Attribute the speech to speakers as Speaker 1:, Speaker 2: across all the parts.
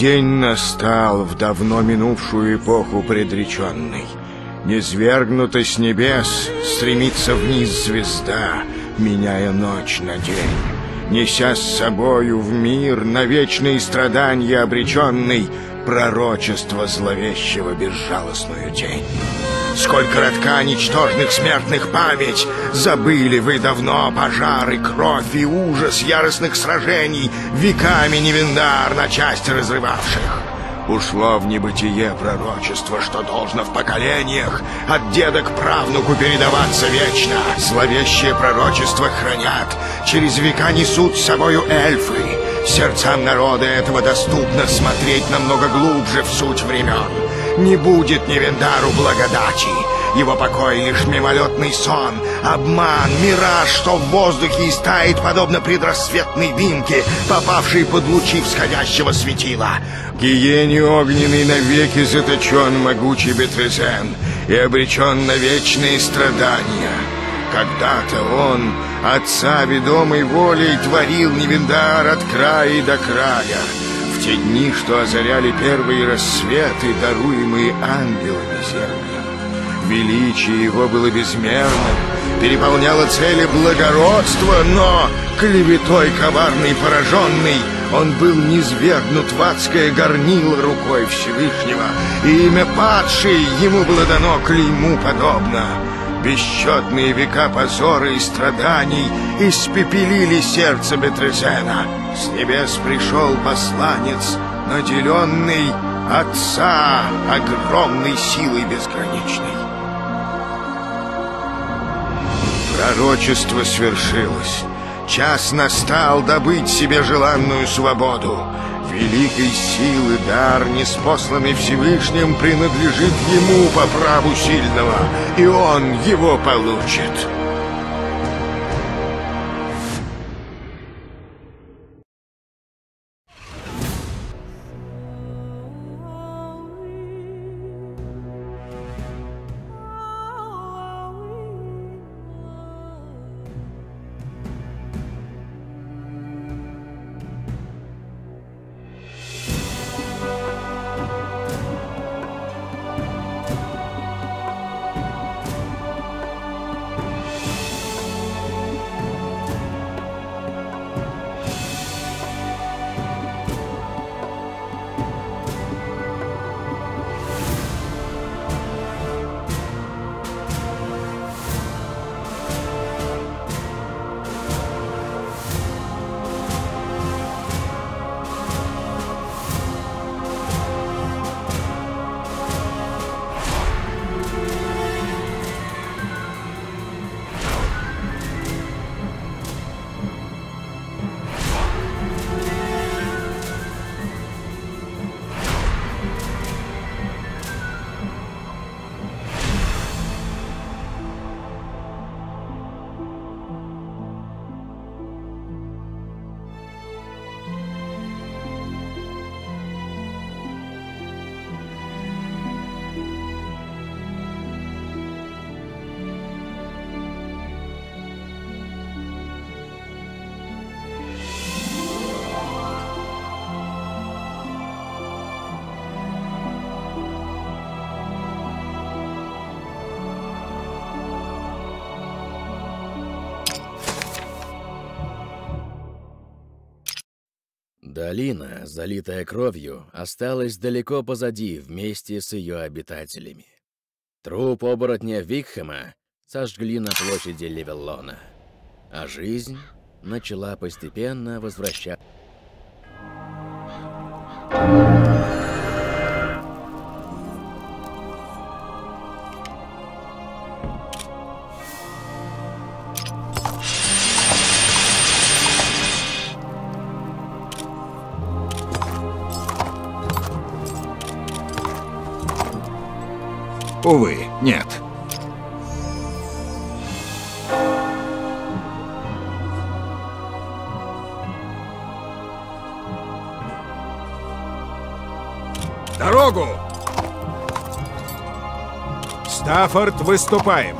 Speaker 1: День настал в давно минувшую эпоху предреченный. Низвергнута с небес, стремится вниз звезда, меняя ночь на день. Неся с собою в мир на вечные страдания обреченный пророчество зловещего безжалостную тень. Сколь коротка ничтожных смертных память, Забыли вы давно пожары, кровь и ужас яростных сражений, Веками Невиндар на части разрывавших. Ушло в небытие пророчество, что должно в поколениях От деда к правнуку передаваться вечно. Зловещее пророчество хранят, через века несут с собою эльфы. Сердцам народа этого доступно смотреть намного глубже в суть времен. Не будет Невендару благодати, его покой лишь мимолетный сон, обман, мираж, что в воздухе истает, подобно предрассветной дымке, попавшей под лучи всходящего светила. Гиене огненный навеки заточен могучий Бетрезен и обречен на вечные страдания. Когда-то он, отца ведомой волей, творил Невиндар от края до края. Те дни, что озаряли первые рассветы, даруемые ангелами земли. Величие его было безмерным, переполняло цели благородства, но клеветой коварный пораженный он был низвергнут в адское горнило рукой Всевышнего, и имя падшей ему было дано клейму подобно. Бесчетные века позора и страданий испепелили сердце Бетрезена. С небес пришел посланец, наделенный Отца огромной силой безграничной. Пророчество свершилось. Час настал добыть себе желанную свободу. Великой силы дар, неспосланный Всевышним, принадлежит ему по праву сильного, и он его получит.
Speaker 2: Долина, залитая кровью, осталась далеко позади вместе с ее обитателями. Труп оборотня Викхема сожгли на площади Левеллона, а жизнь начала постепенно возвращаться.
Speaker 3: Увы, нет. Дорогу! Стаффорд, выступаем!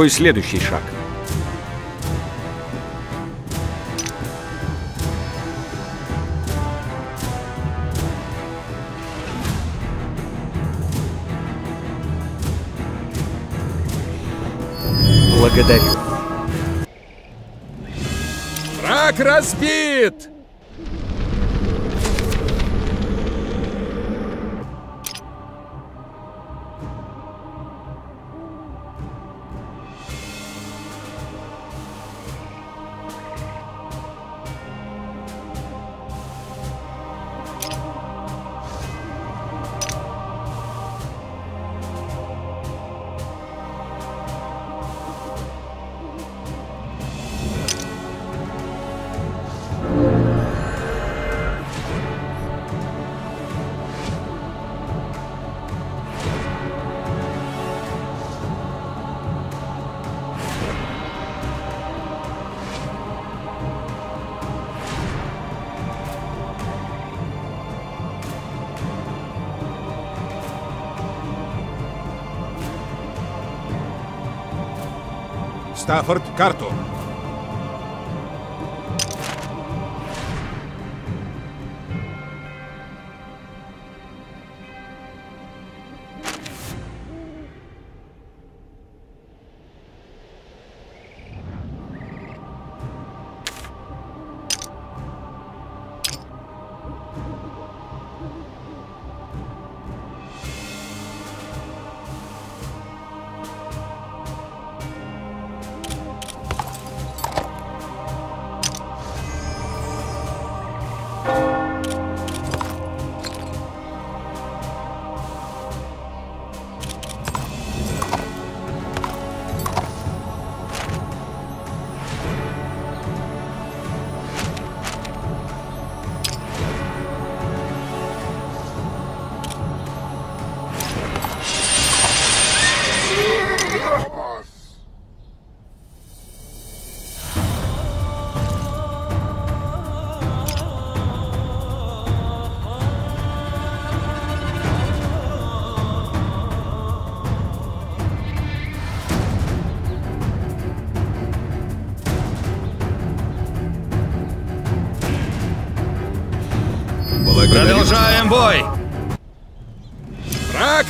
Speaker 4: Какой следующий шаг? Благодарю.
Speaker 3: Враг разбит!
Speaker 4: Стаффорд, карту.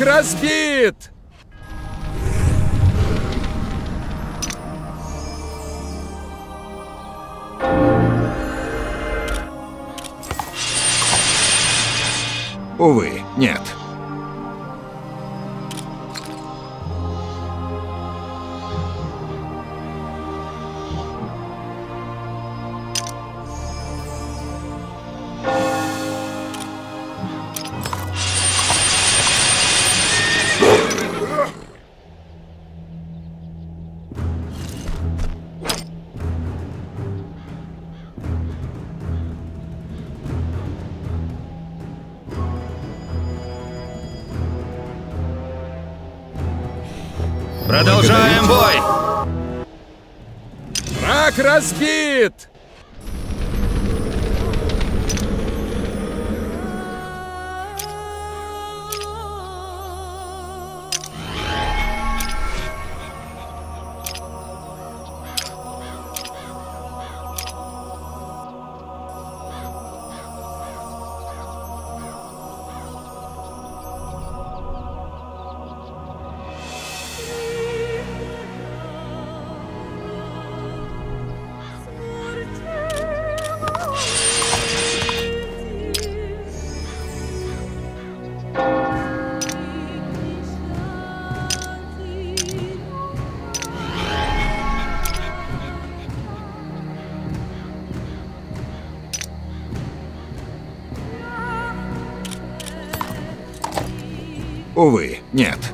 Speaker 3: Разбит! Враг
Speaker 4: нет.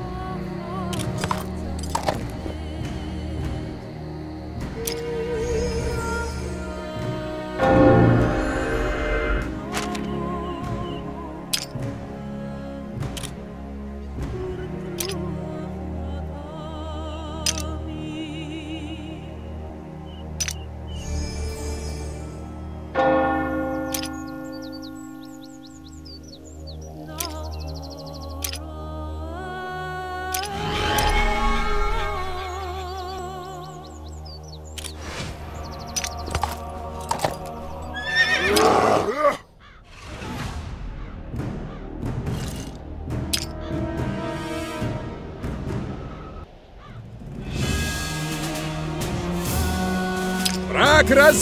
Speaker 3: Враг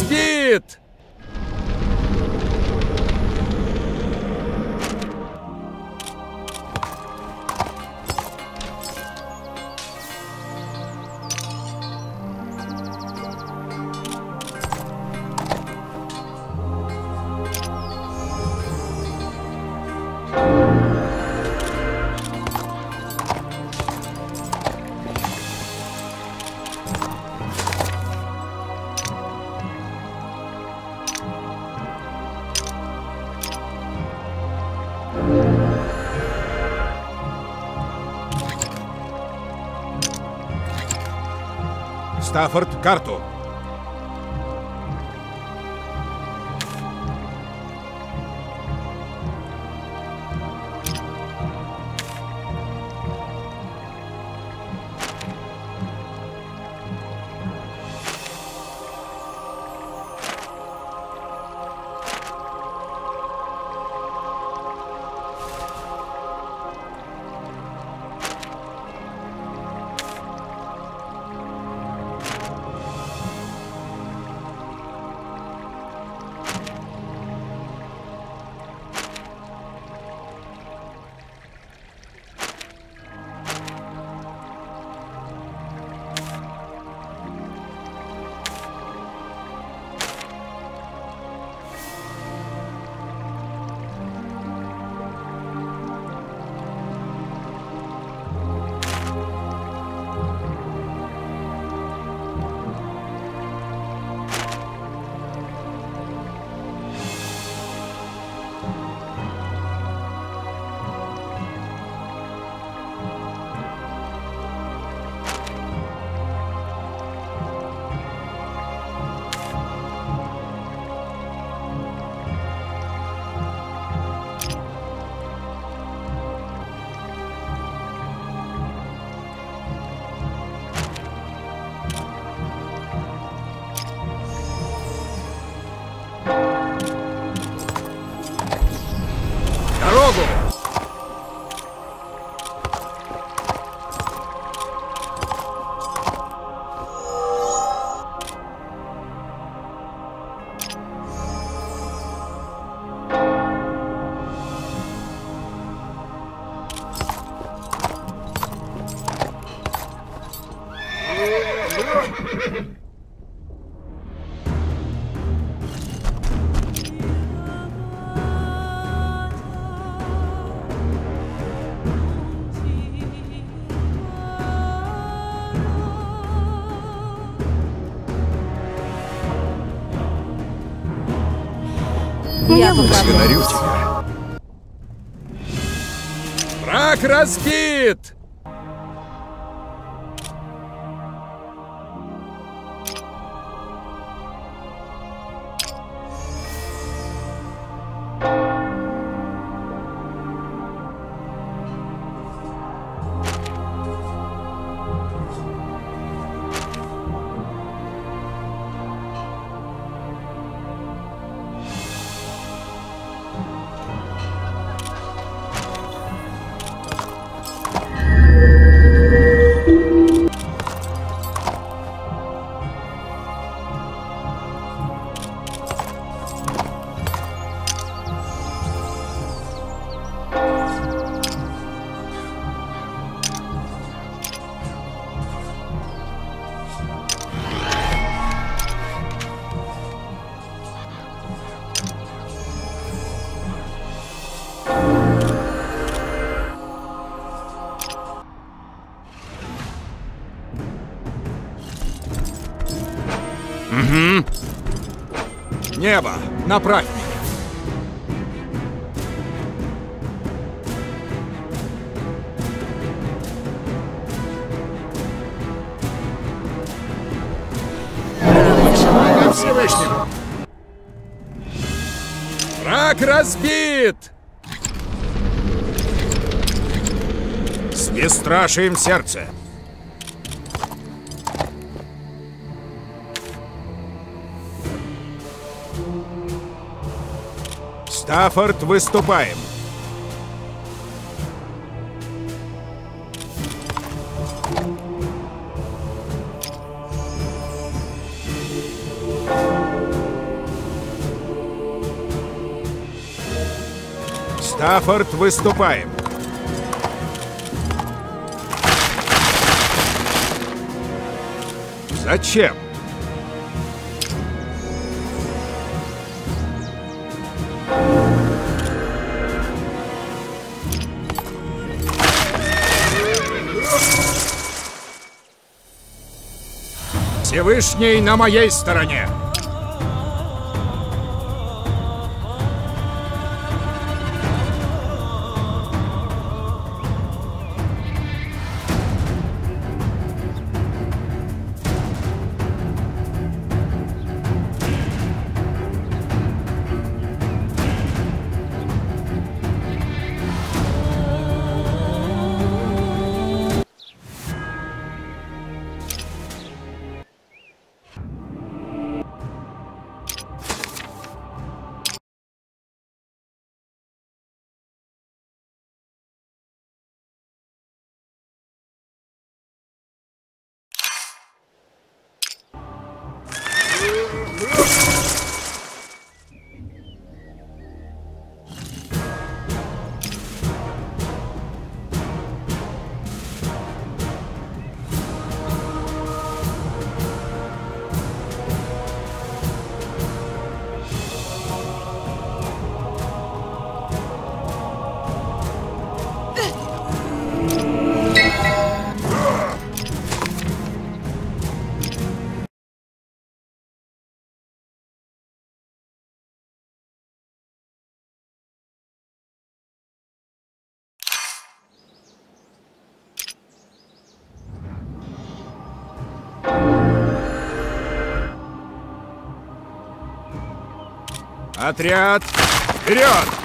Speaker 3: разбит!
Speaker 4: Стаффорд, Благодарю тебя.
Speaker 3: Враг разбит!
Speaker 4: Небо, направь меня.
Speaker 5: Всевышнему!
Speaker 3: Враг разбит!
Speaker 4: С бесстрашием сердце.
Speaker 3: Стаффорд, выступаем. Стаффорд, выступаем. Зачем? Всевышний на моей стороне. Отряд, вперед!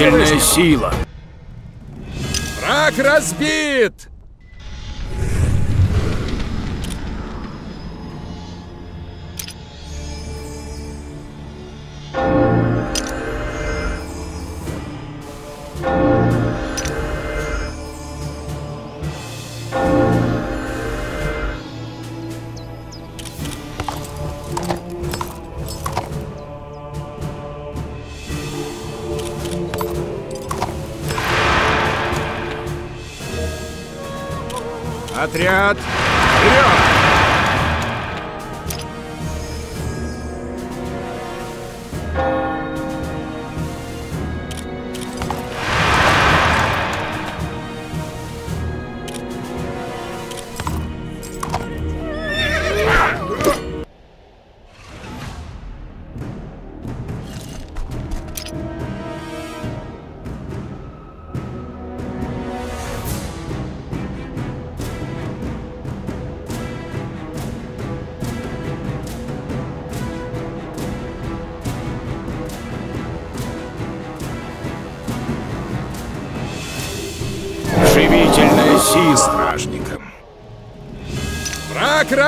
Speaker 6: Живительная сила.
Speaker 7: Враг разбит!
Speaker 3: Отряд,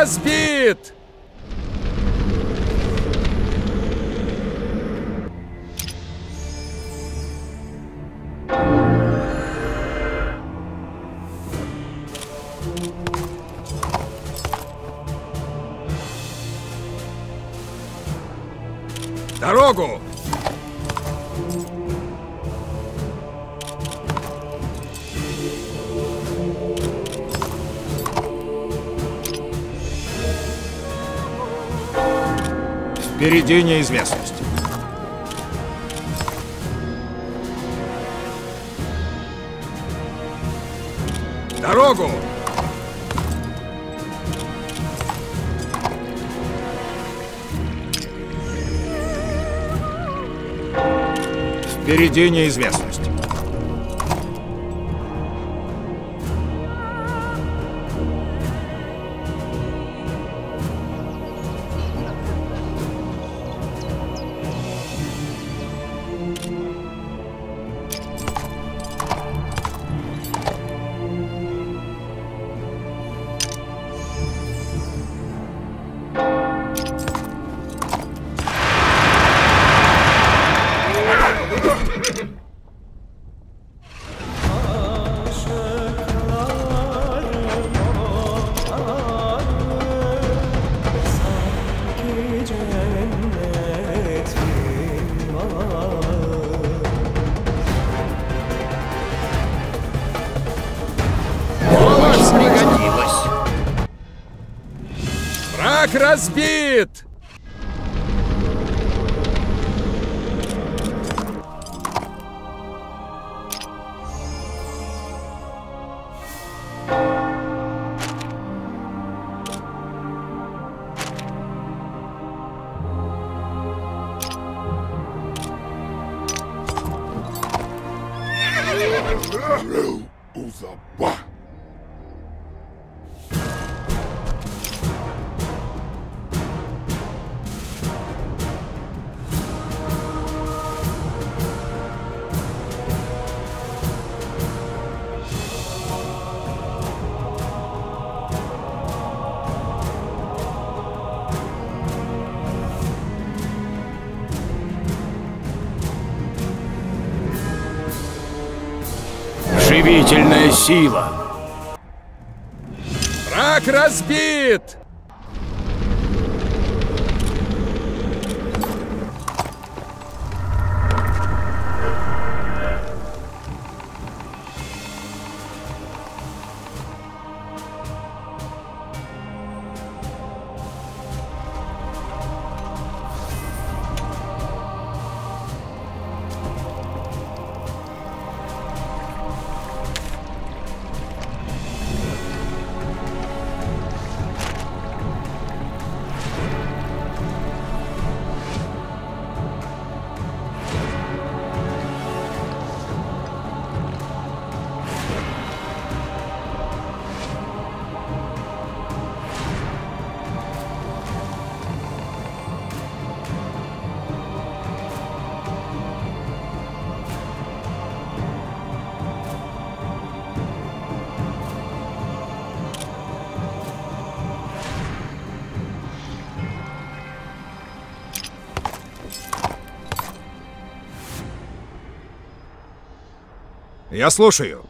Speaker 7: Враг разбит!
Speaker 3: Впереди неизвестность. Дорогу! Впереди неизвестность.
Speaker 7: Разбит!
Speaker 6: Живительная сила.
Speaker 7: Враг разбит!
Speaker 3: Я слушаю.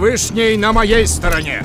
Speaker 3: Всевышний на моей стороне!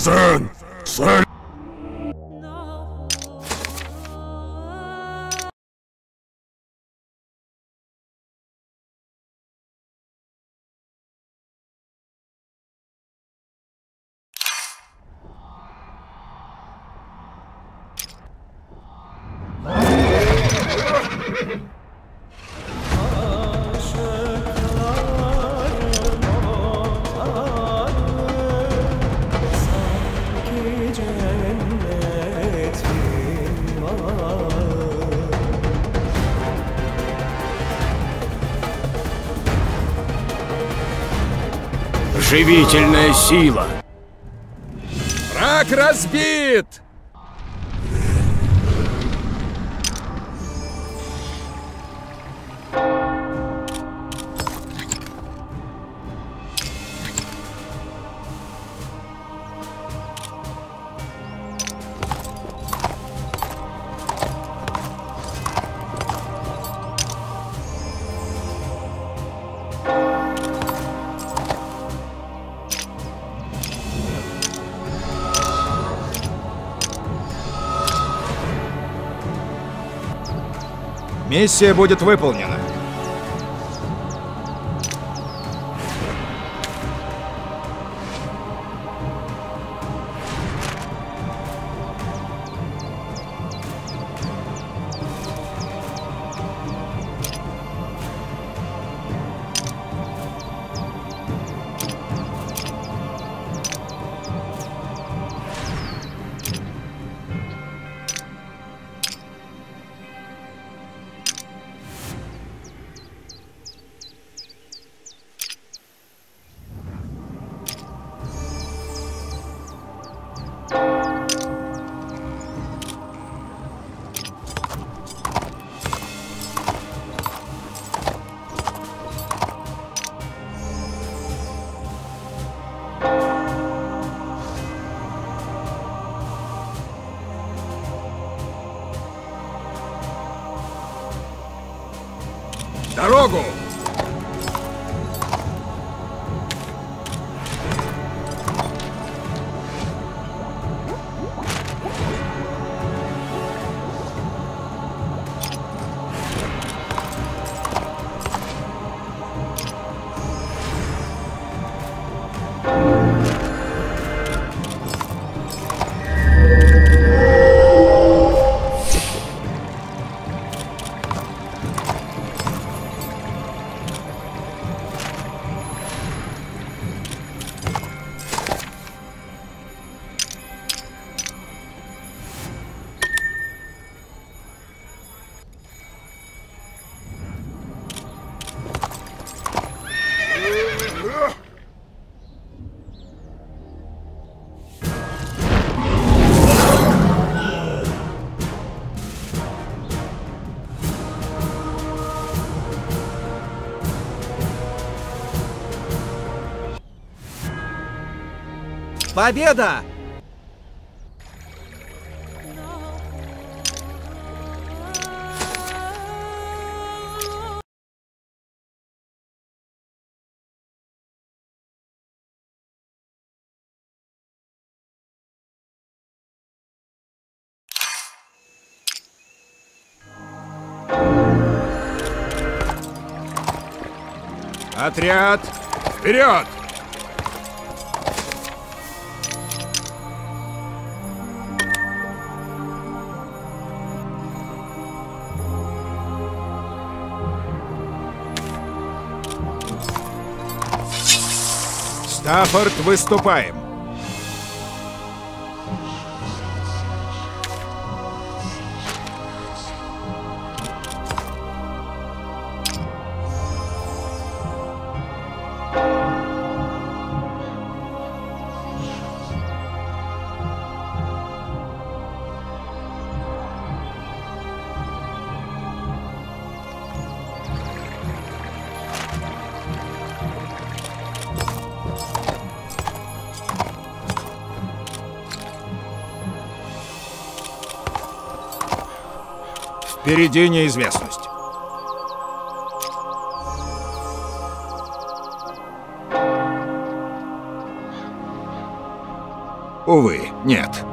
Speaker 6: Бетрезен! Цель! Живительная сила!
Speaker 7: Враг разбит!
Speaker 3: Миссия будет выполнена.
Speaker 7: Победа!
Speaker 3: Отряд! Вперед! Стаффорд, выступаем! Впереди неизвестность. Увы, нет.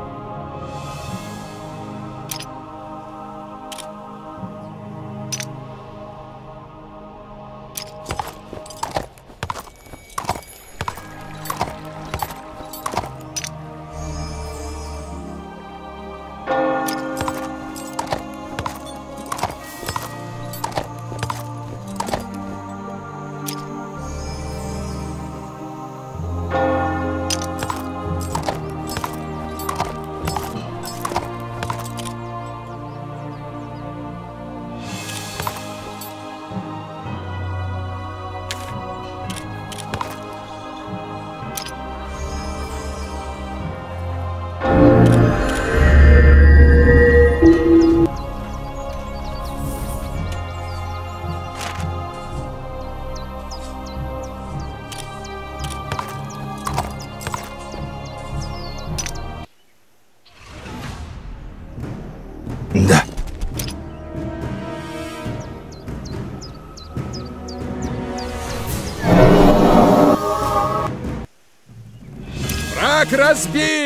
Speaker 7: Враг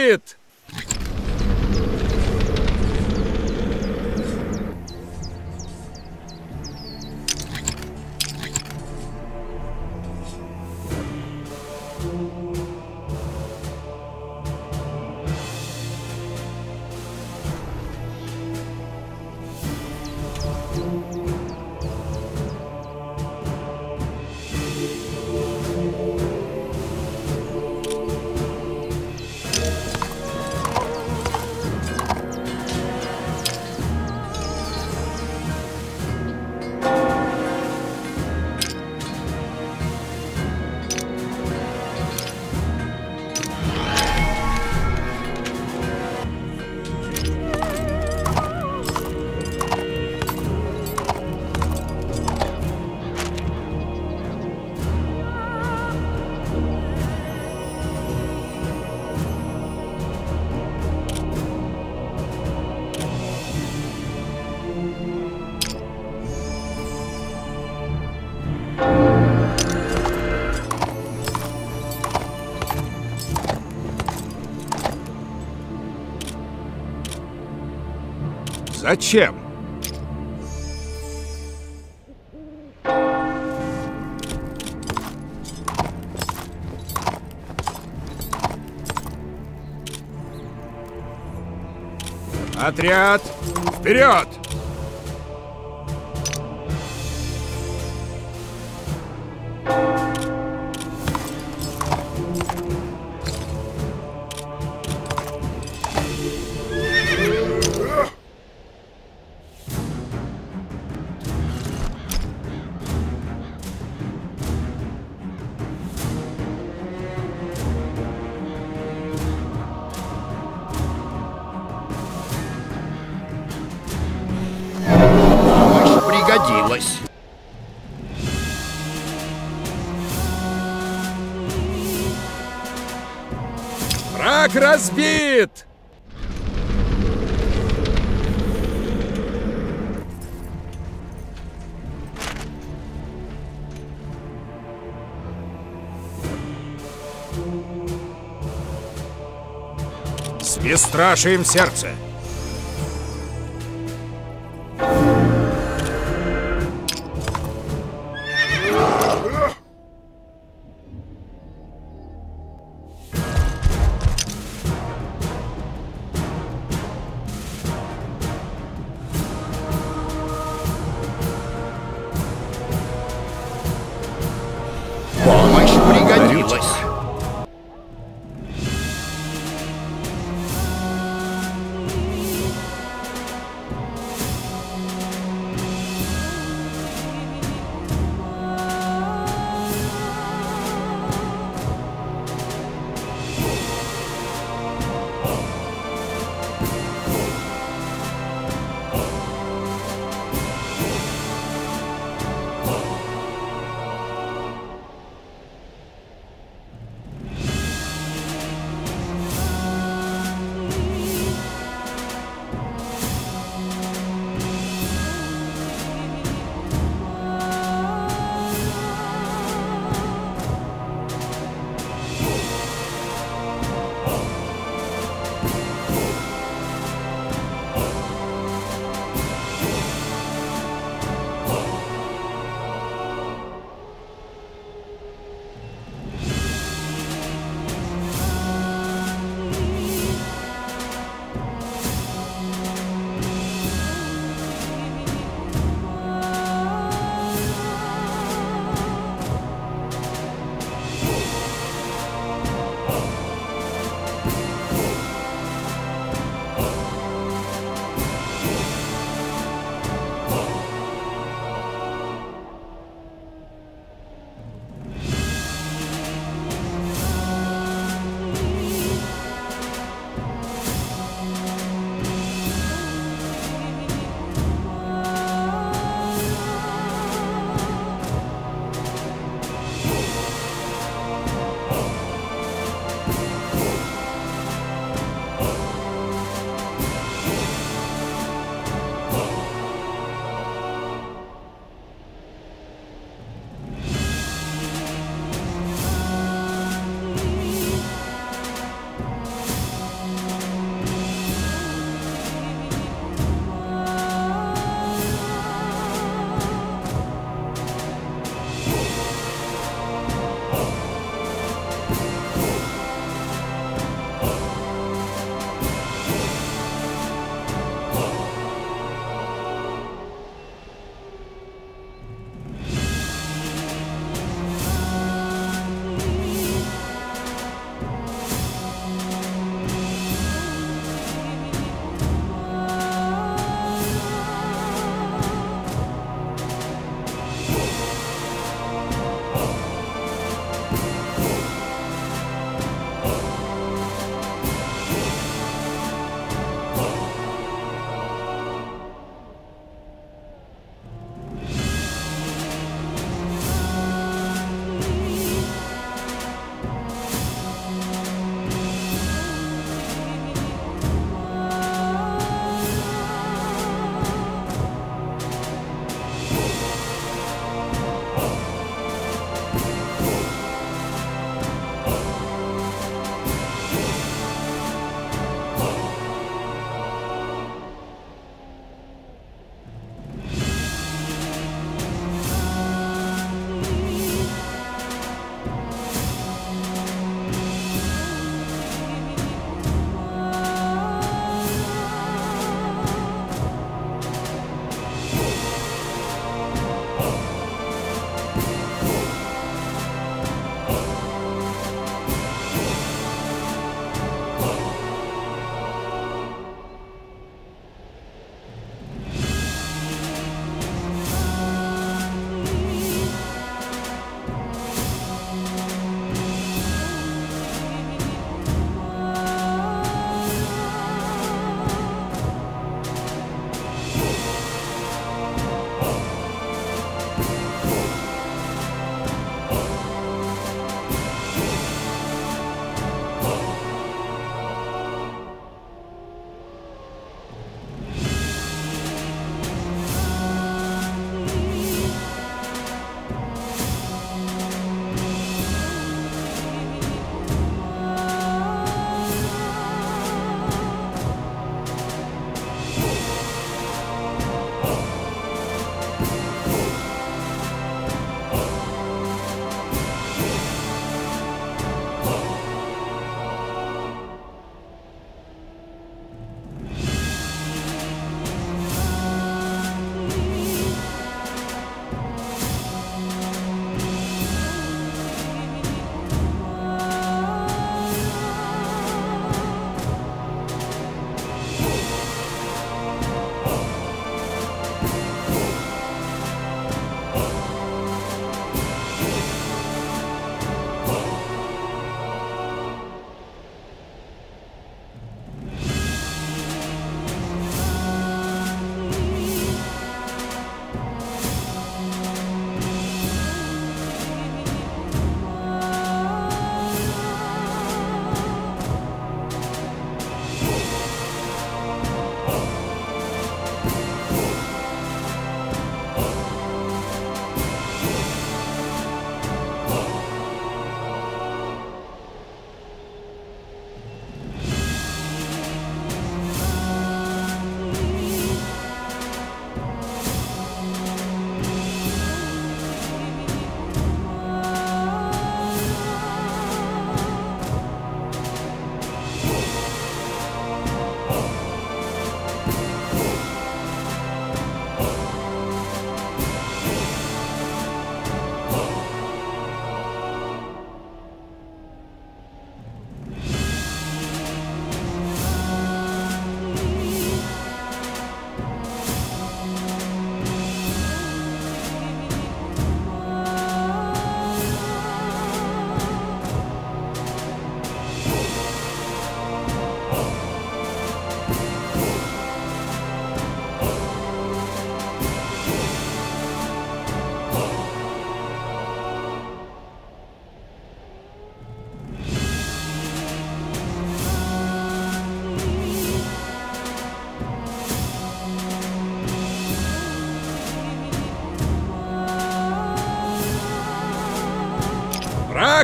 Speaker 3: Зачем? Отряд, вперед!
Speaker 7: Разбит!
Speaker 3: С бесстрашием сердце!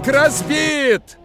Speaker 3: Разбит!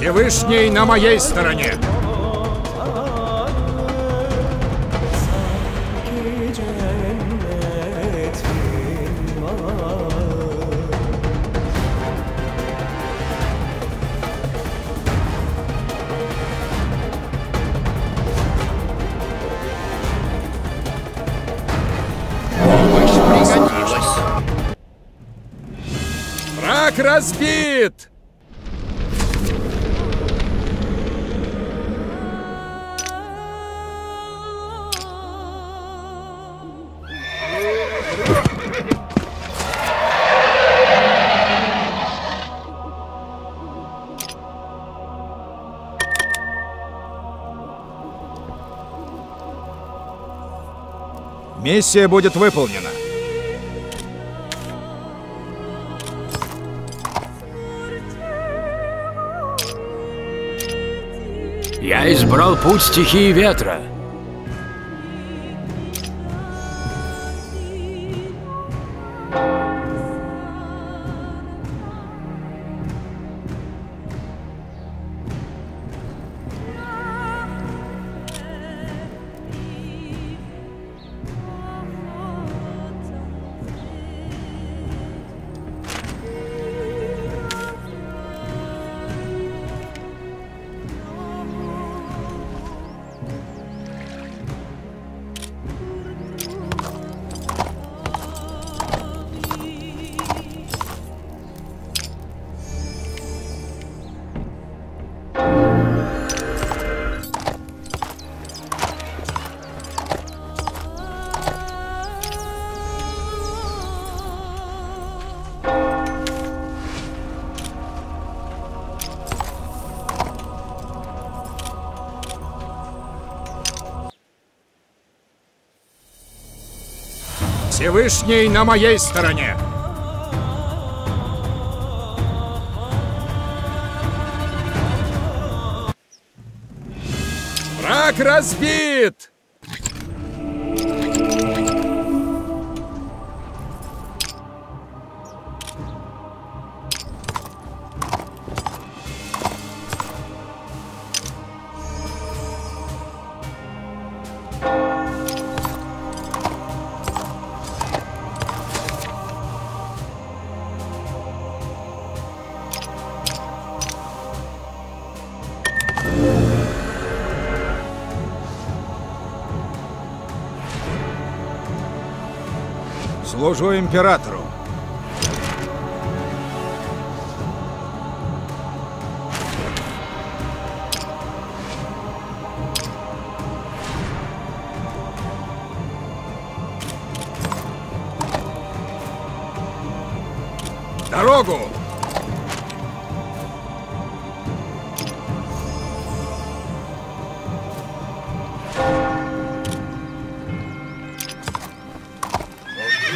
Speaker 3: Всевышний на моей стороне.
Speaker 7: Враг разбит!
Speaker 3: Миссия будет выполнена.
Speaker 8: Я избрал путь стихии ветра.
Speaker 3: Всевышний на моей стороне.
Speaker 7: Враг разбит!
Speaker 3: Служу императору.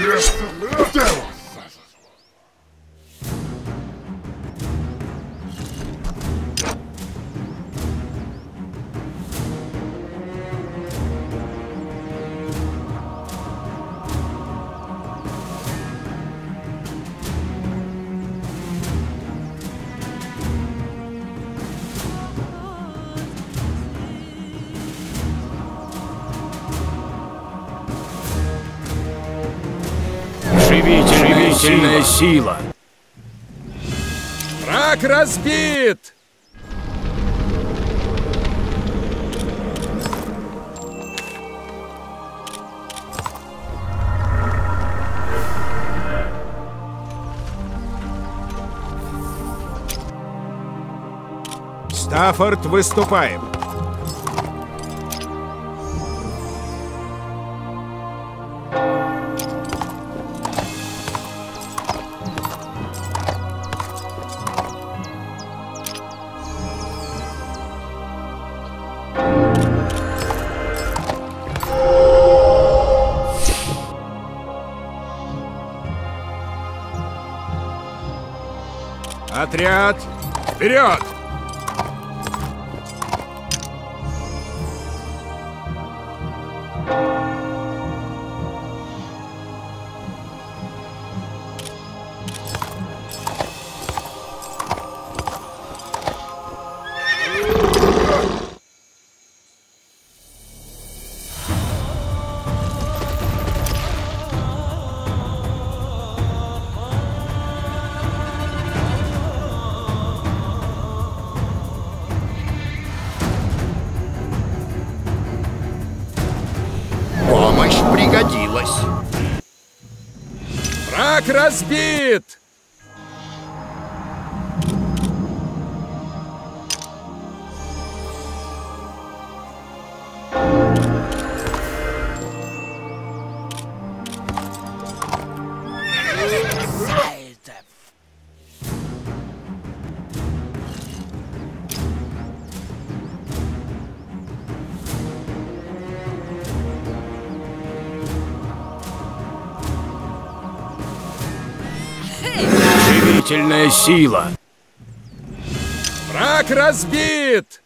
Speaker 8: Живительная, Живительная сила.
Speaker 7: Враг разбит!
Speaker 3: Стаффорд, выступаем.
Speaker 7: Вперед!
Speaker 3: Разбит!
Speaker 9: Живительная сила.
Speaker 3: Враг разбит!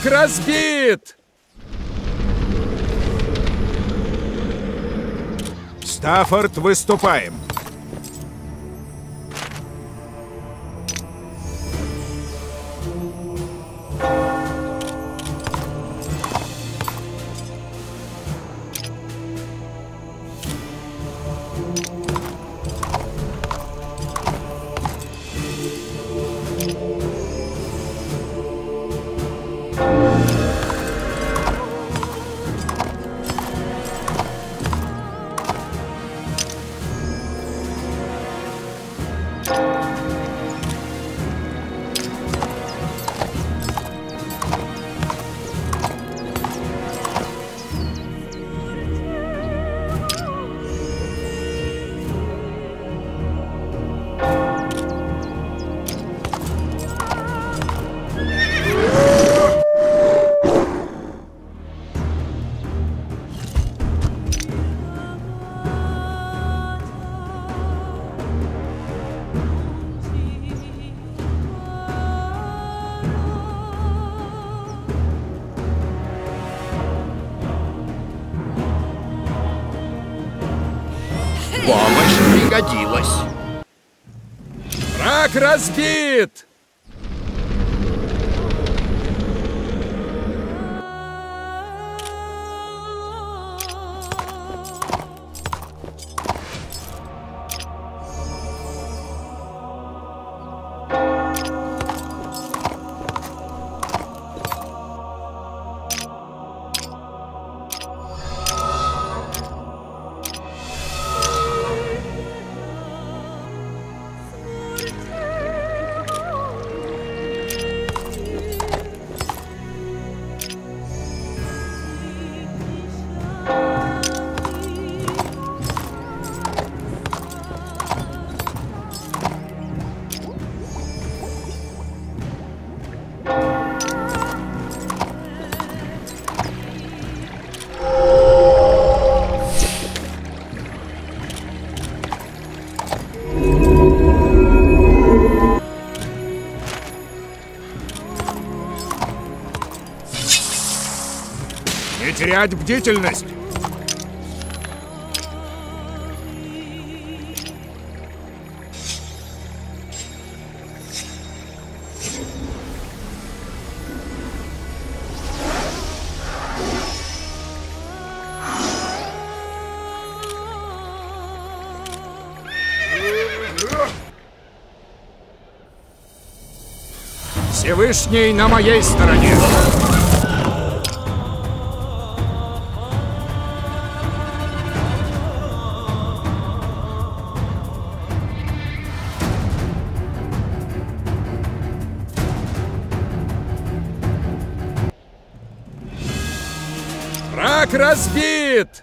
Speaker 3: Враг разбит!
Speaker 5: Стаффорд, выступаем.
Speaker 10: Помощь пригодилась.
Speaker 3: Враг разбит!
Speaker 5: Терять бдительность.
Speaker 3: Всевышний на моей стороне! Разбит!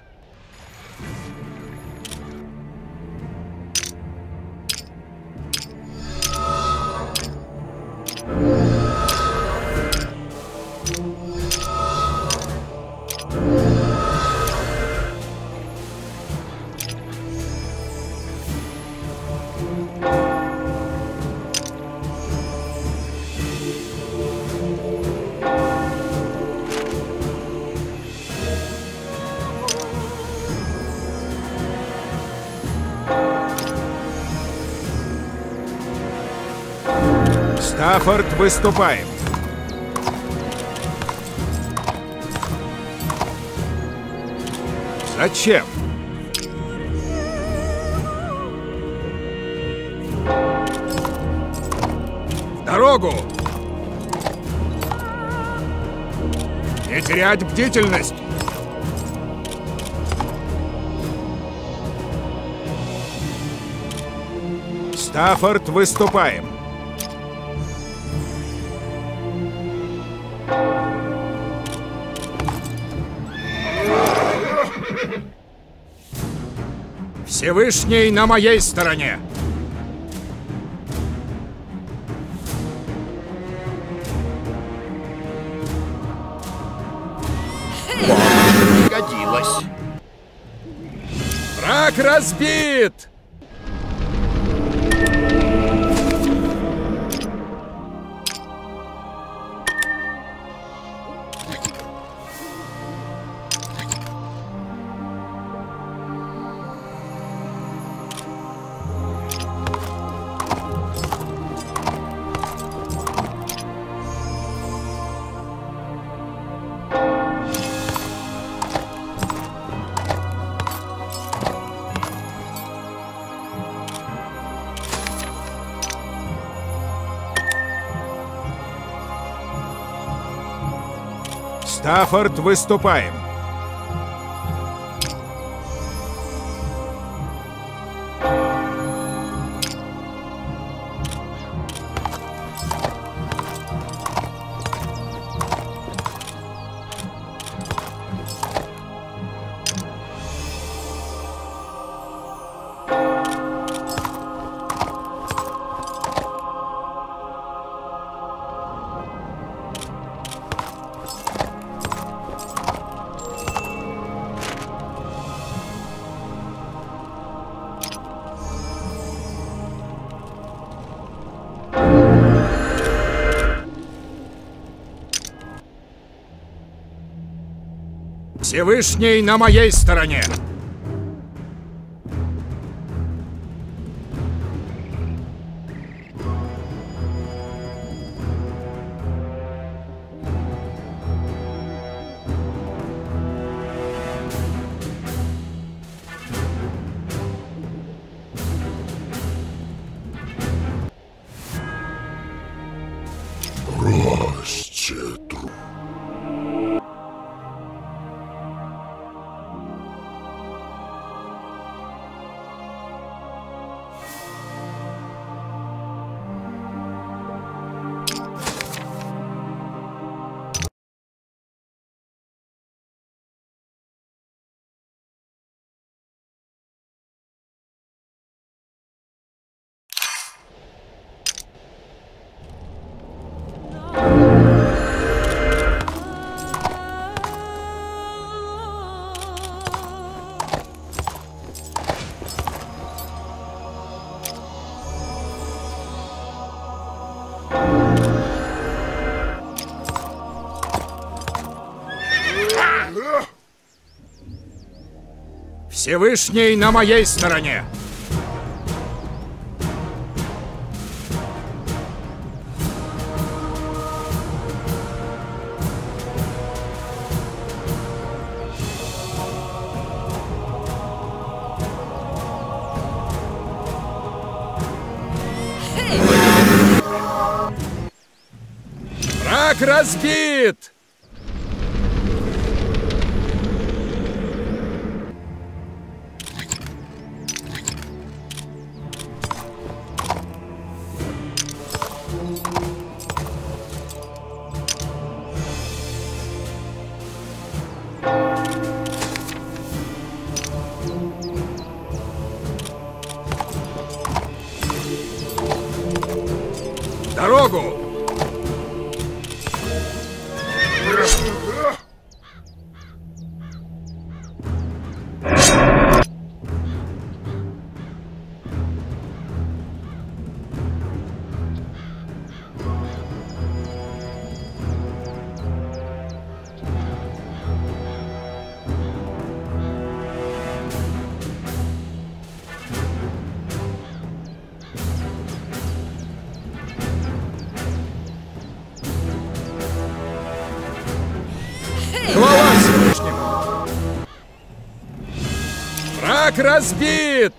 Speaker 3: Стаффорд, выступаем. Зачем? В дорогу! Не терять бдительность! Стаффорд, выступаем! Всевышний на моей стороне! Стаффорд, выступаем! Всевышний на моей стороне! Всевышний на моей стороне! Враг разбит! Разбит!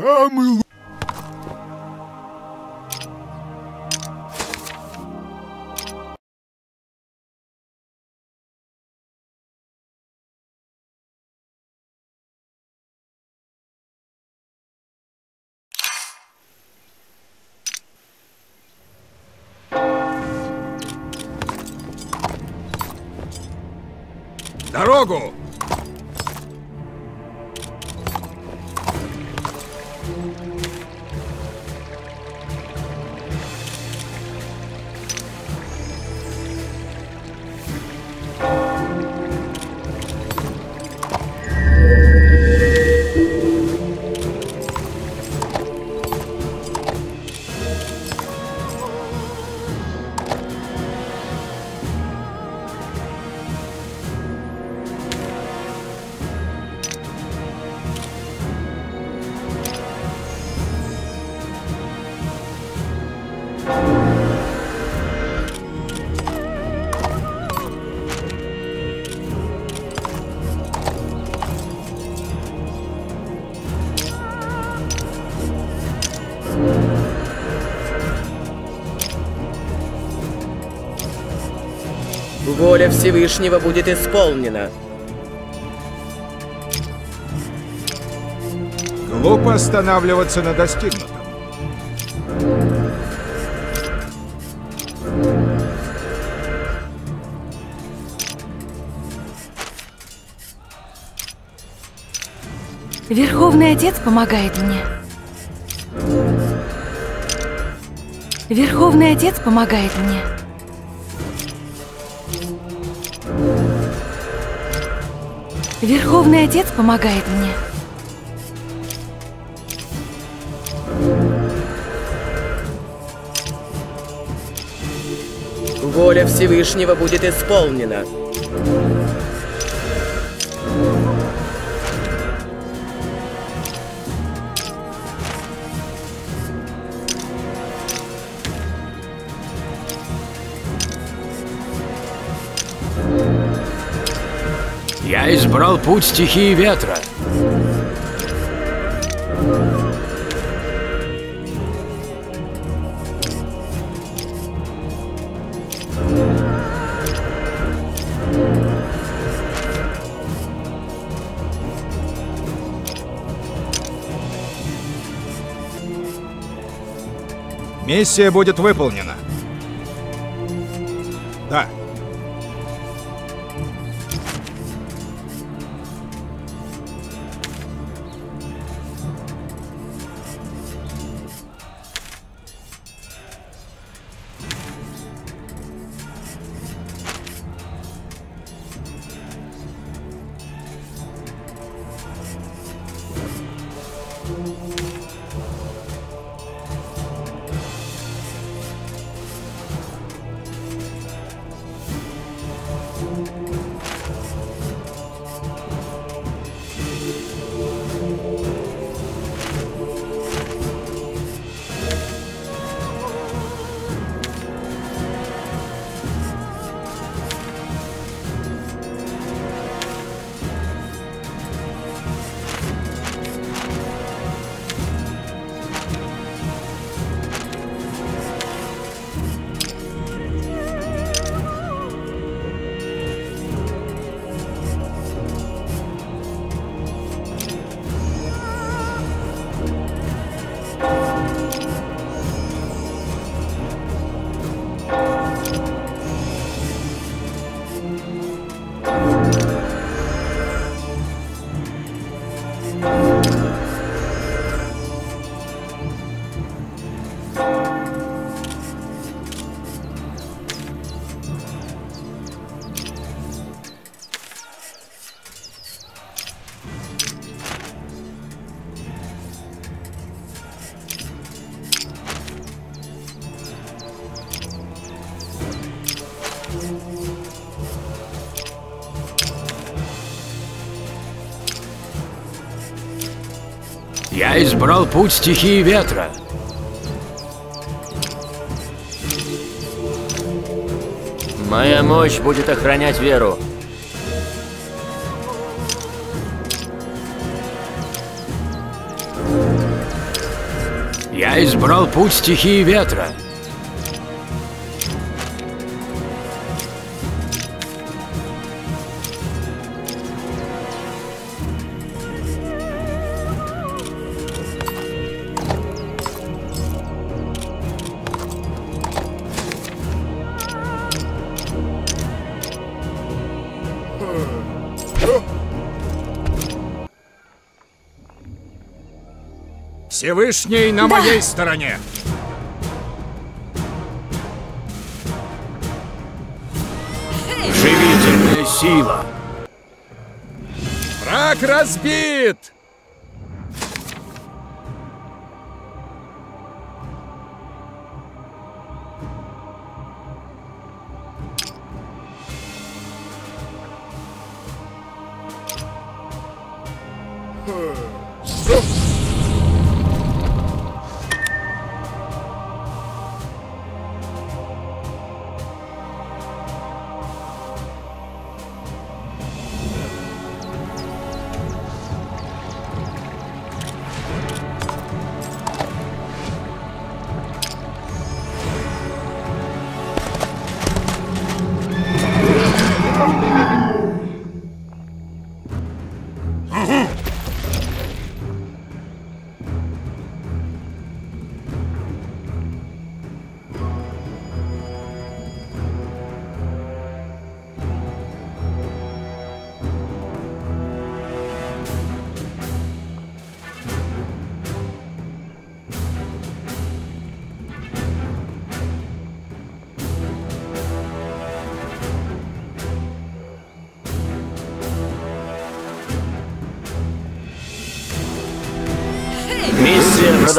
Speaker 1: Самый лучший.
Speaker 3: Дорогу!
Speaker 11: Воля Всевышнего будет исполнена.
Speaker 3: Глупо останавливаться на достигнутом.
Speaker 12: Верховный Отец помогает мне. Верховный Отец помогает мне. Верховный Отец помогает мне.
Speaker 11: Воля Всевышнего будет исполнена.
Speaker 8: Избрал путь стихии ветра.
Speaker 3: Миссия будет выполнена.
Speaker 2: Я избрал путь стихии ветра.
Speaker 5: Моя мощь будет охранять веру.
Speaker 2: Я избрал путь стихии ветра.
Speaker 3: Всевышний на моей стороне.
Speaker 2: Живительная сила.
Speaker 3: Враг разбит!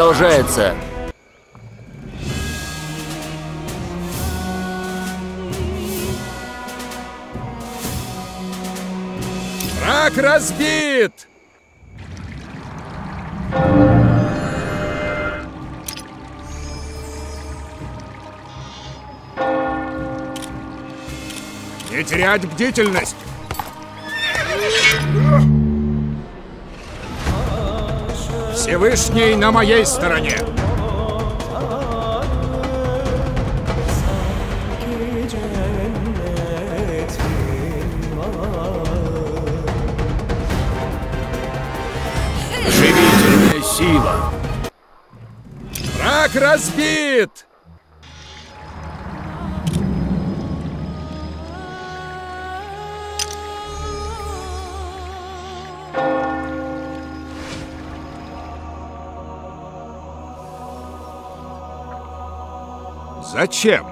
Speaker 5: Продолжается.
Speaker 3: Враг разбит! Не терять бдительность! Всевышний на моей стороне!
Speaker 2: Живительная сила.
Speaker 3: Враг разбит! Зачем?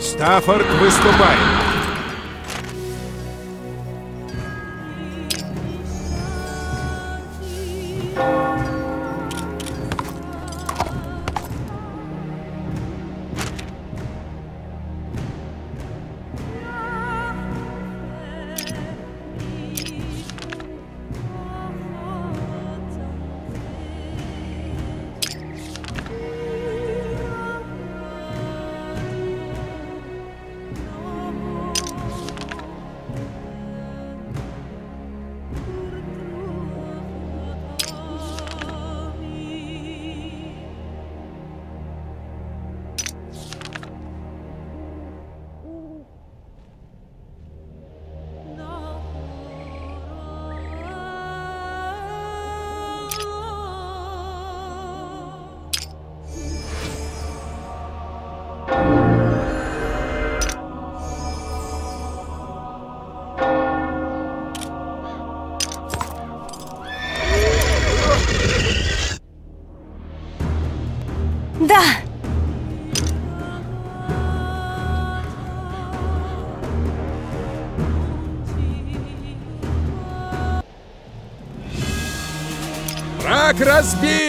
Speaker 3: Стаффорд выступает. Враг разбит!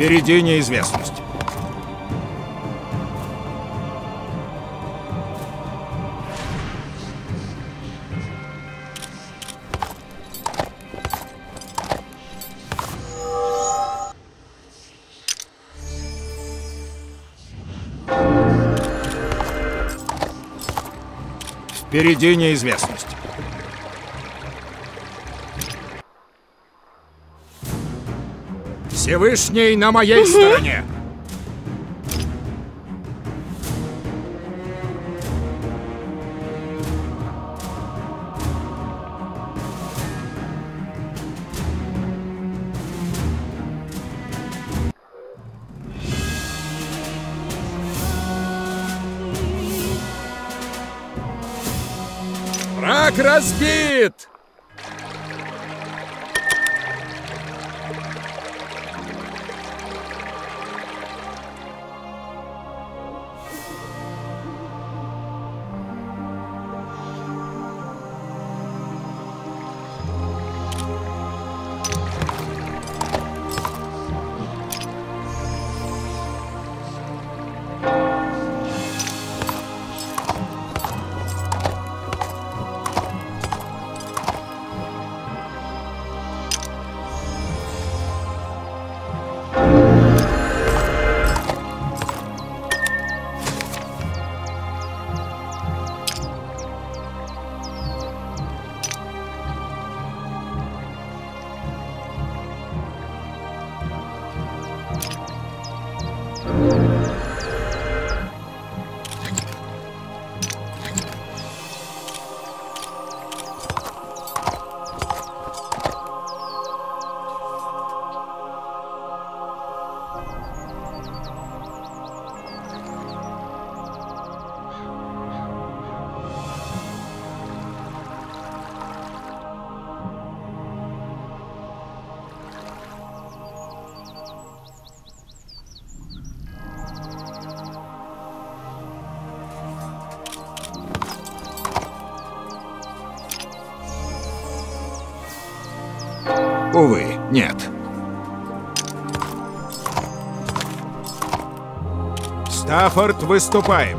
Speaker 3: Впереди неизвестность. Впереди неизвестность. Всевышний на моей стороне.
Speaker 7: Враг разбит!
Speaker 3: Нет. Стаффорд, выступаем.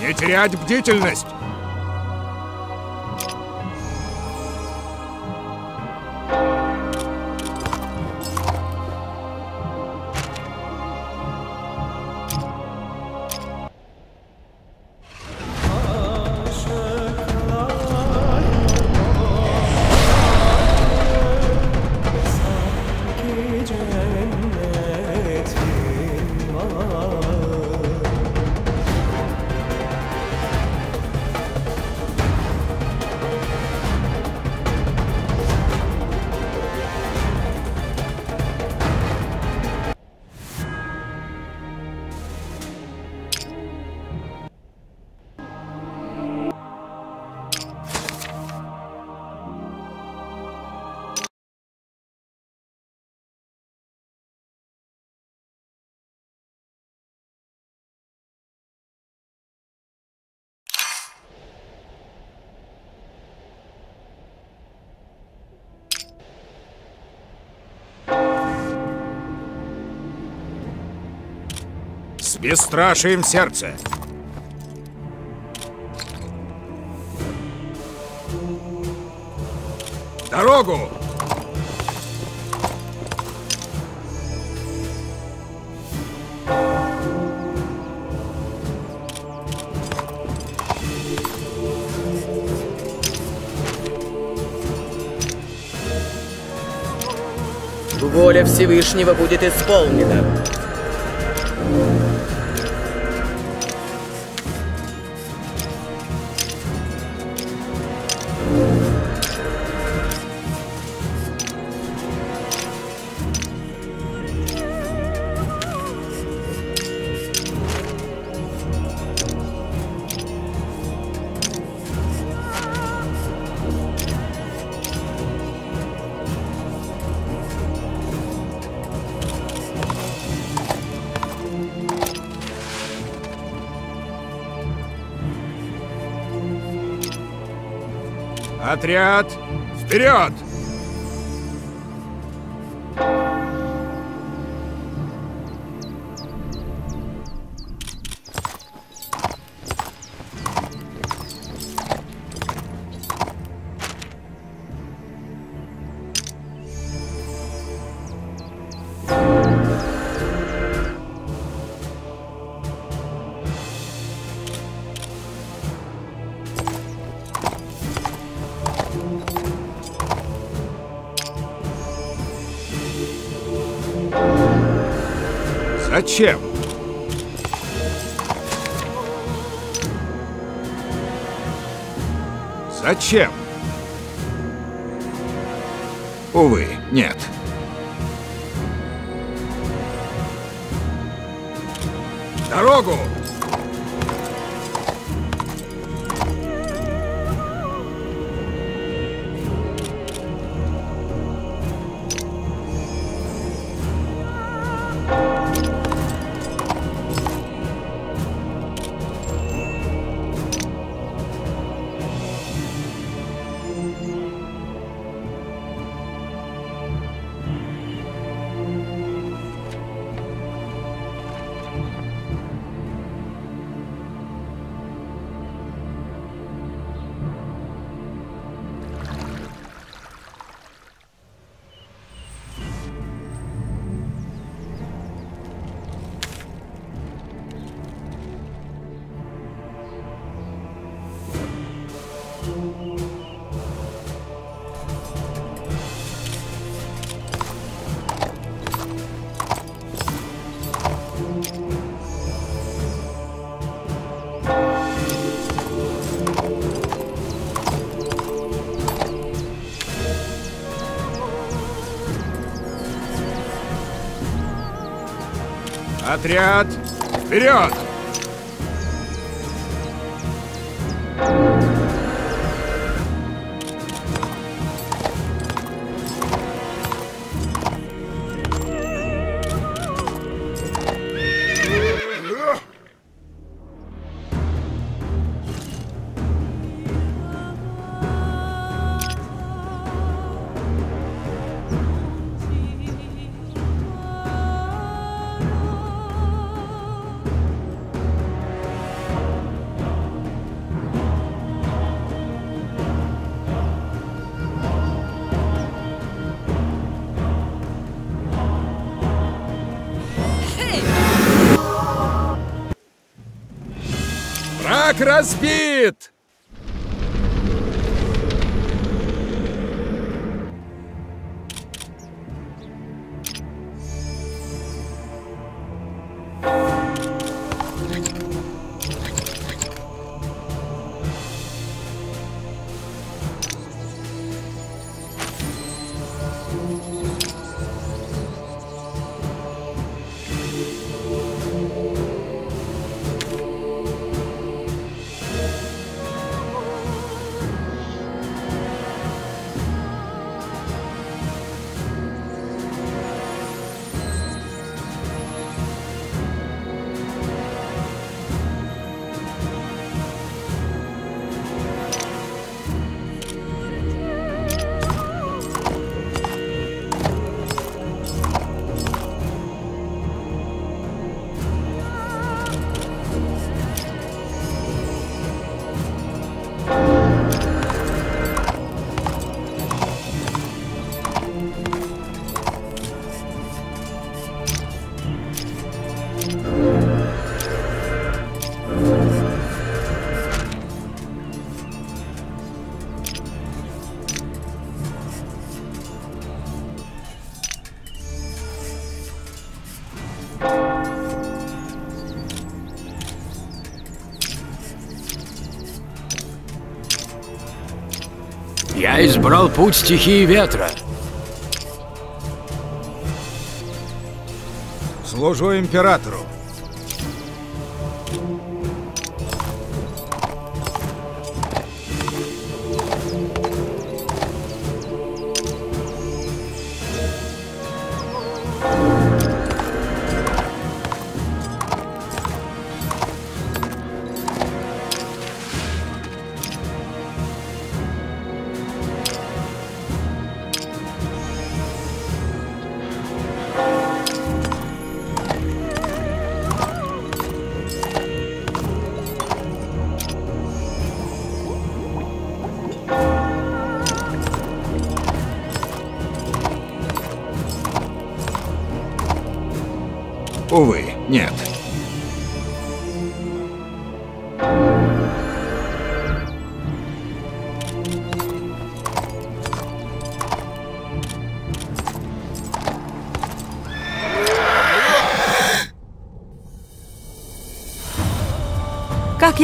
Speaker 3: Не терять бдительность! бесстрашием сердце. Дорогу!
Speaker 11: Воля Всевышнего будет исполнена.
Speaker 3: Отряд, вперед! Зачем? Зачем? Увы, нет. Отряд, вперед!
Speaker 7: Враг разбит!
Speaker 2: Я избрал путь стихии ветра.
Speaker 12: Служу императору.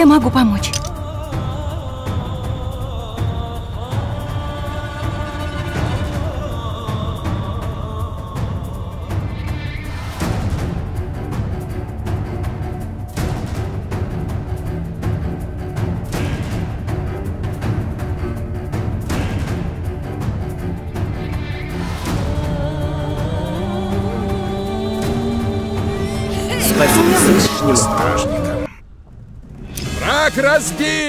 Speaker 4: Я могу помочь?
Speaker 3: Враг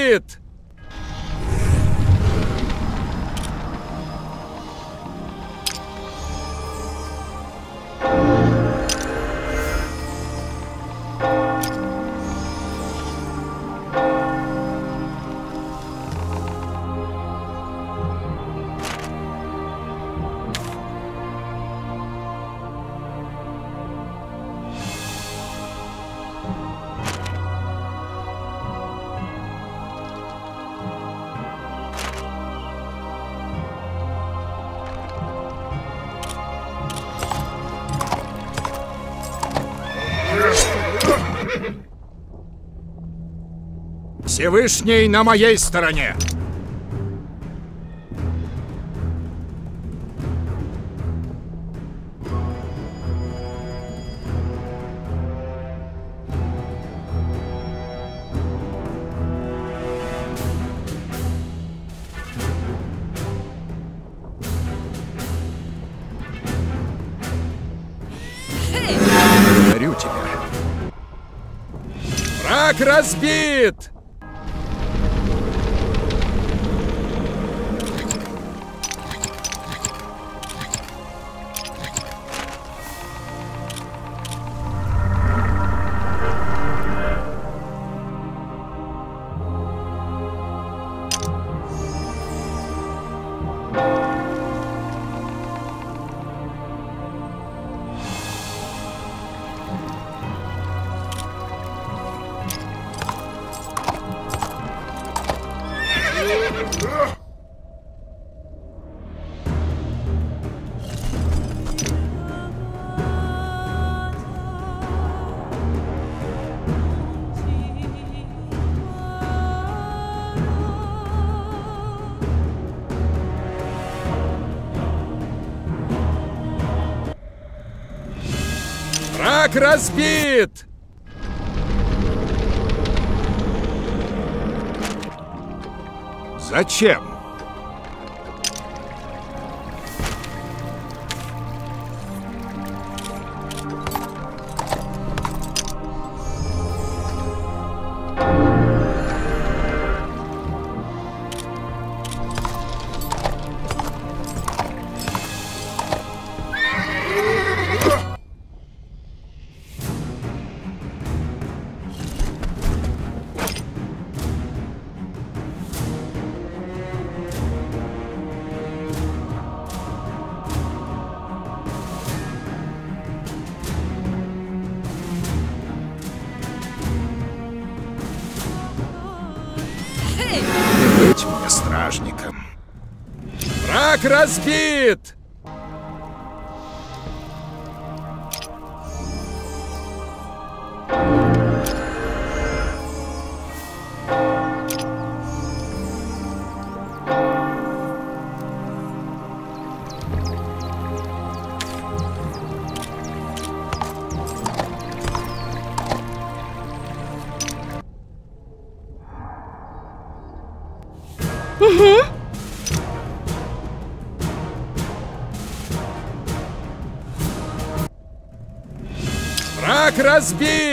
Speaker 3: Всевышний на моей стороне. Благодарю тебя. Враг разбит! Враг разбит!
Speaker 12: Зачем?
Speaker 3: Враг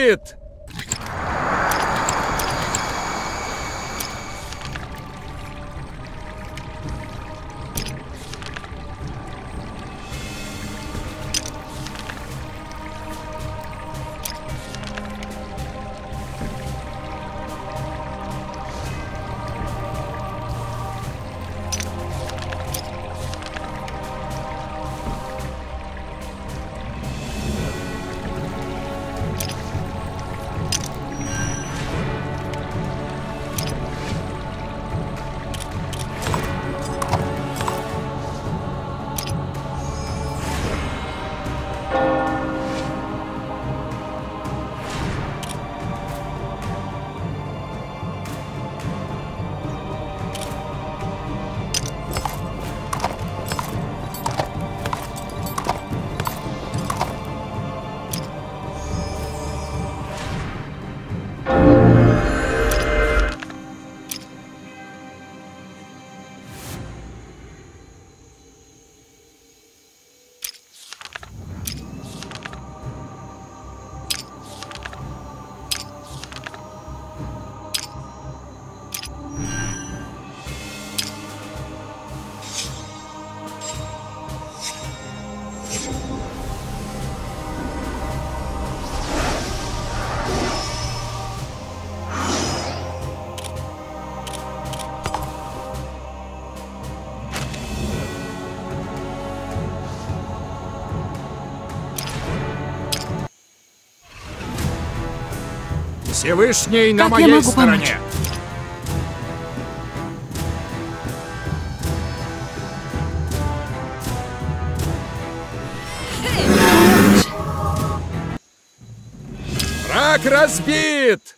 Speaker 3: Всевышний на
Speaker 12: Как
Speaker 3: моей стороне.
Speaker 12: помочь?
Speaker 3: Враг разбит!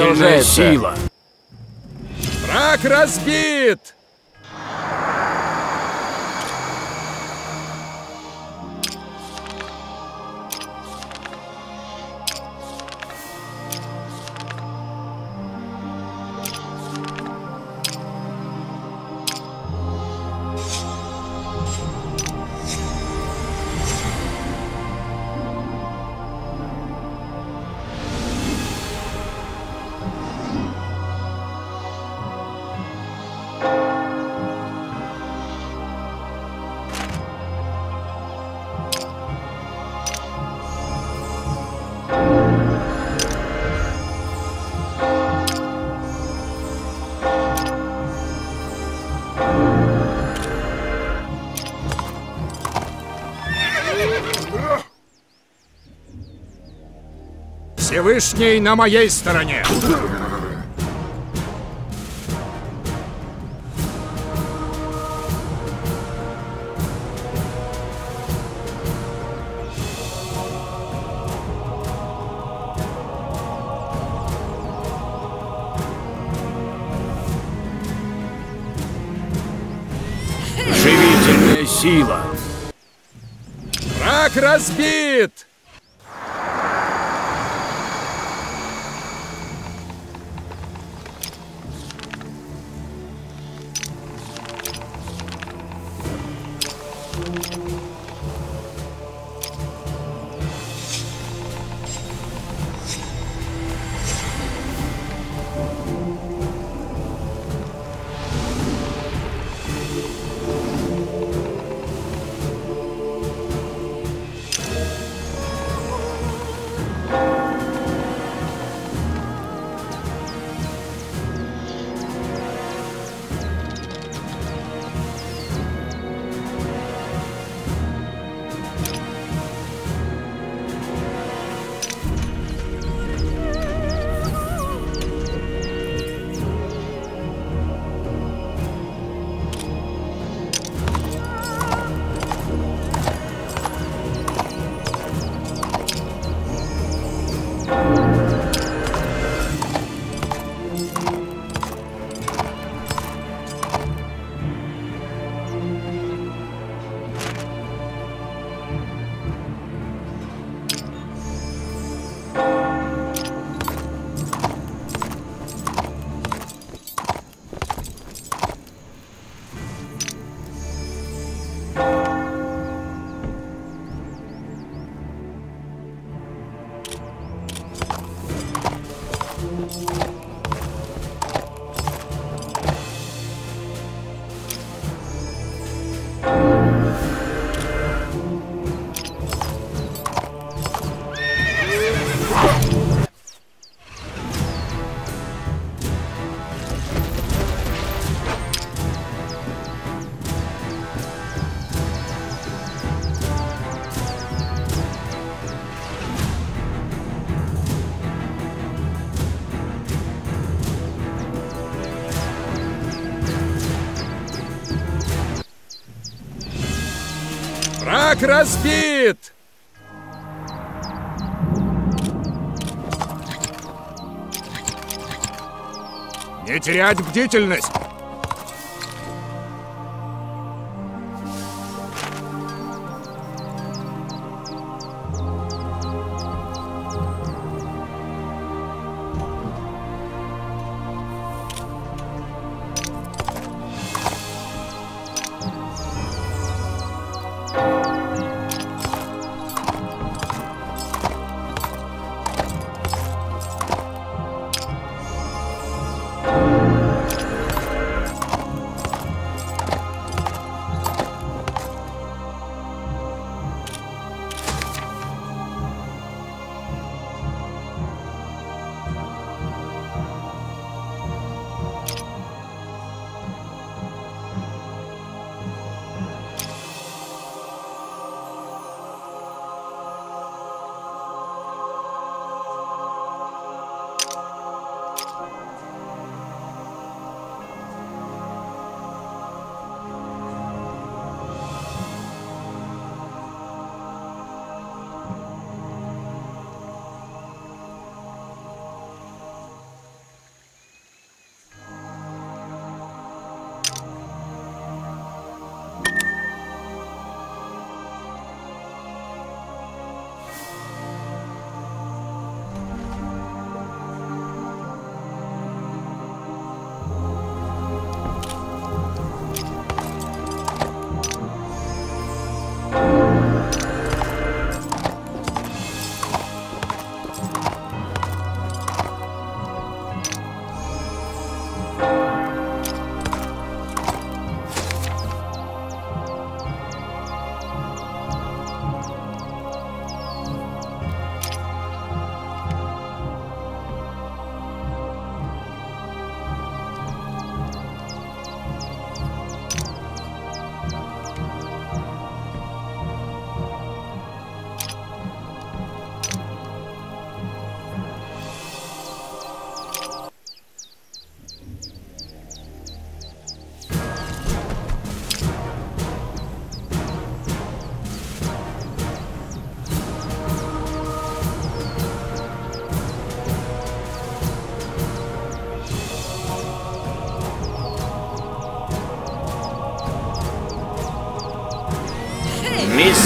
Speaker 13: Продолжается.
Speaker 5: сила.
Speaker 3: Враг разбит! Всевышний на моей стороне!
Speaker 5: Живительная сила!
Speaker 3: Враг разбит! Враг разбит!
Speaker 14: Не терять бдительность!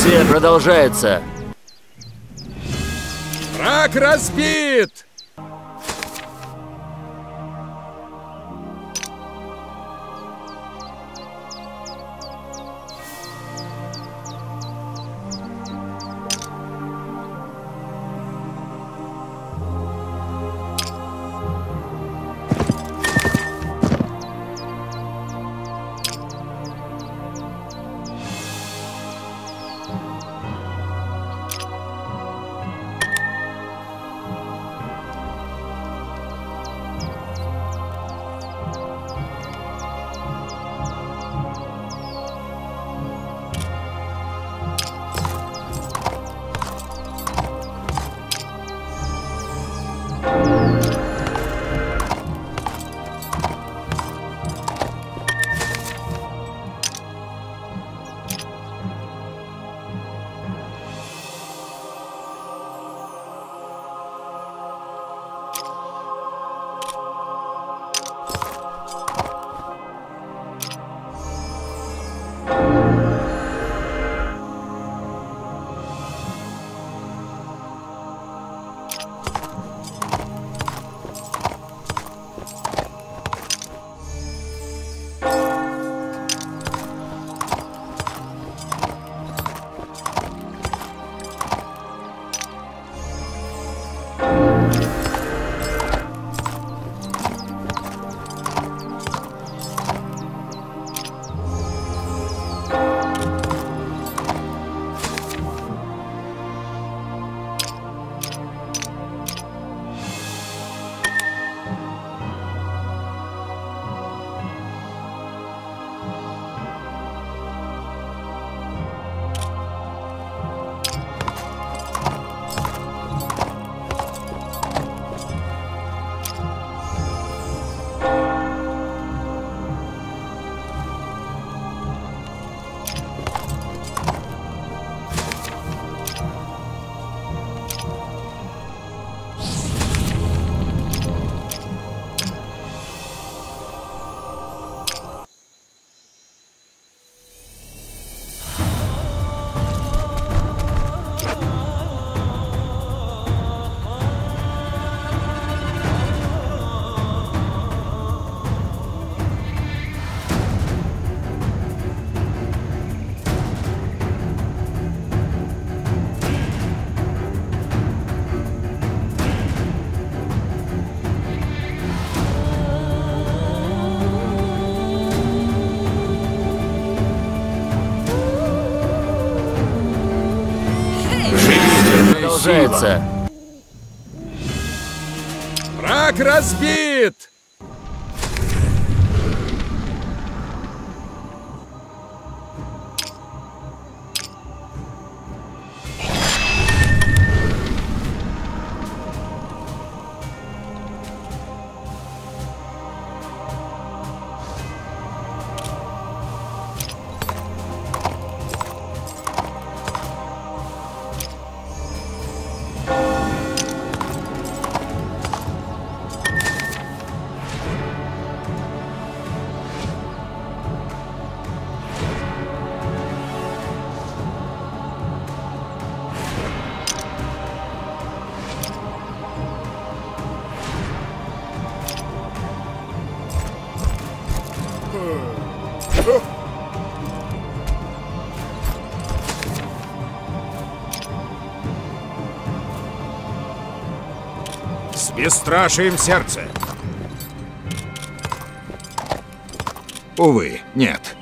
Speaker 5: Миссия продолжается.
Speaker 3: Враг разбит!
Speaker 5: Продолжается.
Speaker 3: Враг разбит!
Speaker 15: С бесстрашием сердце. Увы, нет.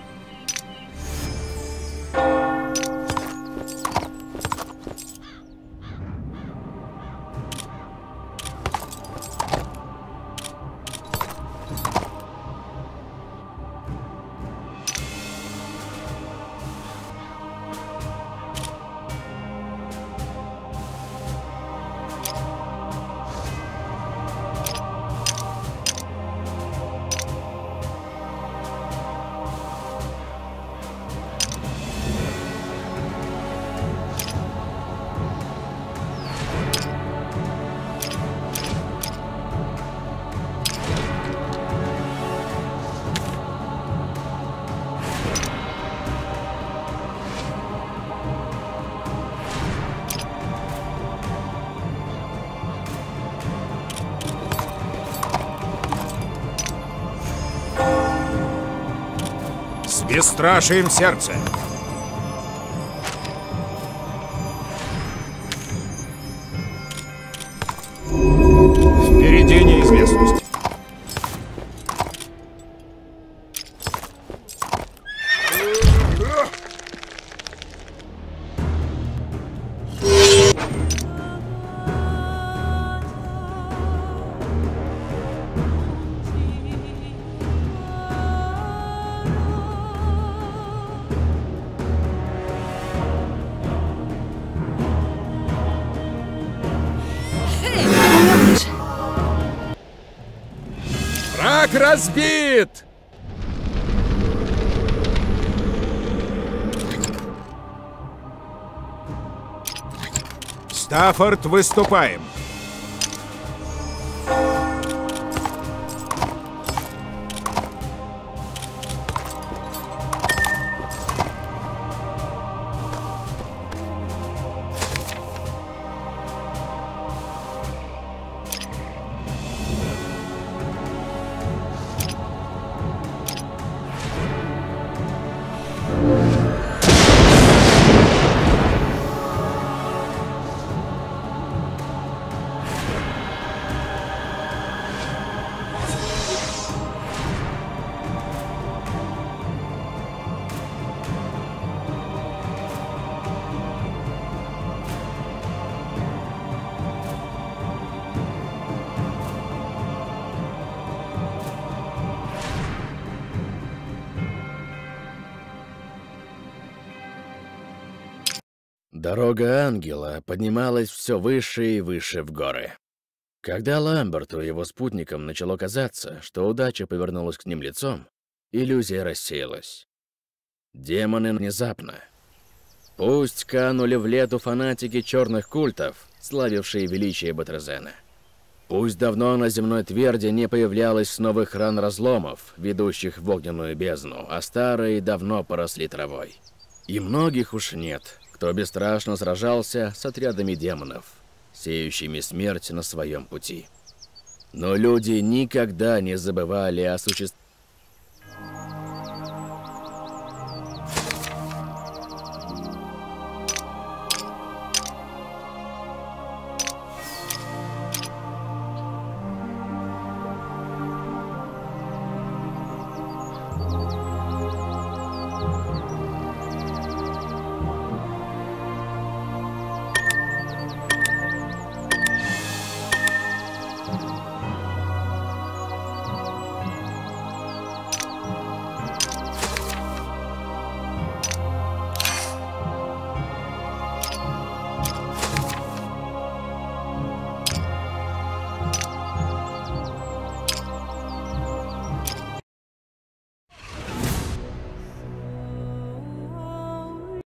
Speaker 3: Бесстрашием сердце.
Speaker 7: Разбит!
Speaker 3: Стаффорд, выступаем.
Speaker 2: Дорога ангела поднималась все выше и выше в горы. Когда Ламберту и его спутникам начало казаться, что удача повернулась к ним лицом, иллюзия рассеялась. Демоны внезапно. Пусть канули в лету фанатики черных культов, славившие величие Батрезена. Пусть давно на земной тверди не появлялось новых ран разломов, ведущих в огненную бездну, а старые давно поросли травой. И многих уж нет, кто бесстрашно сражался с отрядами демонов, сеющими смерть на своем пути. Но люди никогда не забывали о существовании